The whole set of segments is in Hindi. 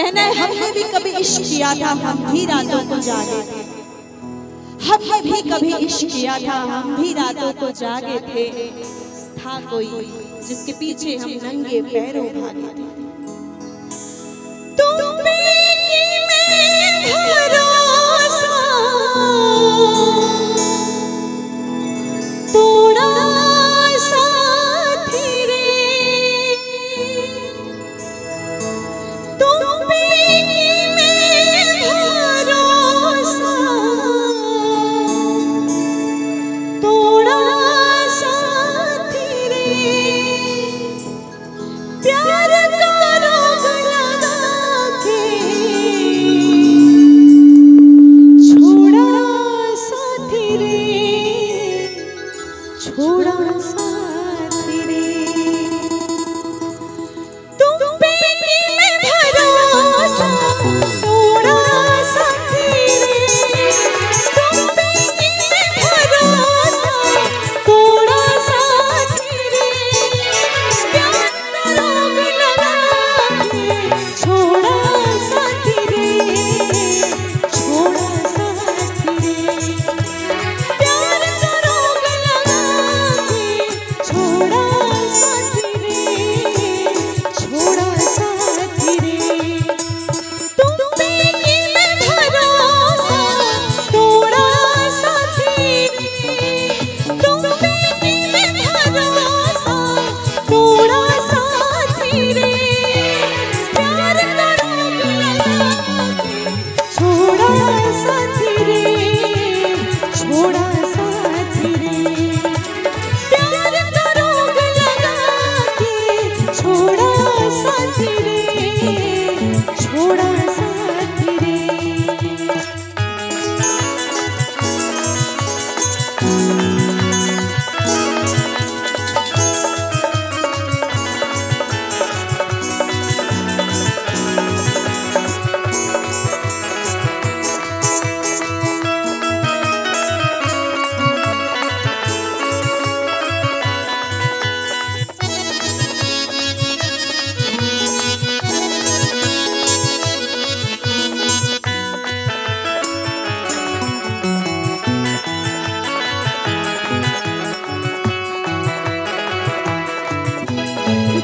कहना है, हमने भी कभी इश्क किया था, हम भी रातों को जागे थे। हमने भी कभी इश्क किया था, हम भी रातों को जागे थे। था कोई जिसके पीछे हम नंगे पैरों भागे थे। भरोसा।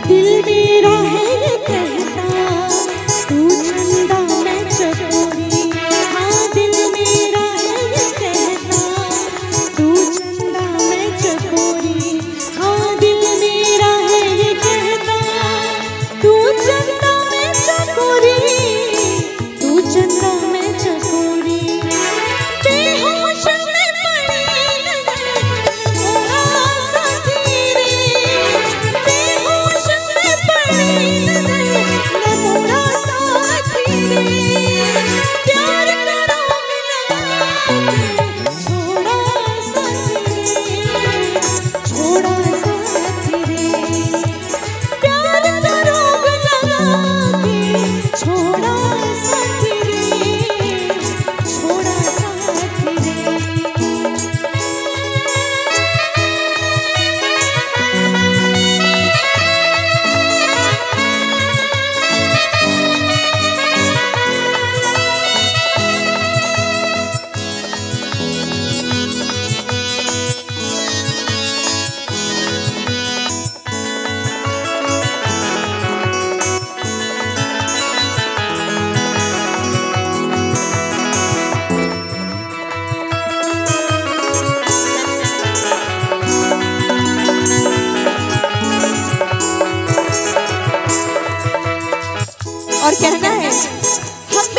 दिल मेरा है ये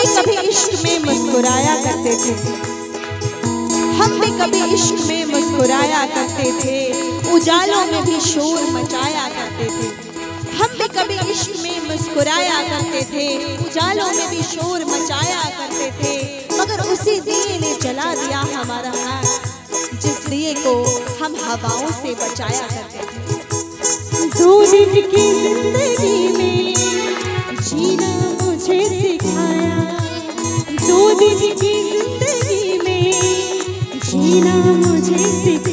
कभी इश्क में मुस्कुराया करते थे। हम भी कभी इश्क में मुस्कुराया करते थे। उजालों में भी शोर मचाया करते थे। हम भी कभी इश्क में मुस्कुराया करते थे। उजालों में भी शोर मचाया करते थे। मगर उसी दिए ने जला दिया हमारा हाथ जिस दिए को हम हवाओं से बचाया करते थे। दो दिन की ज़िंदगी में ज़िंदगी में जीना मुझे सिखाया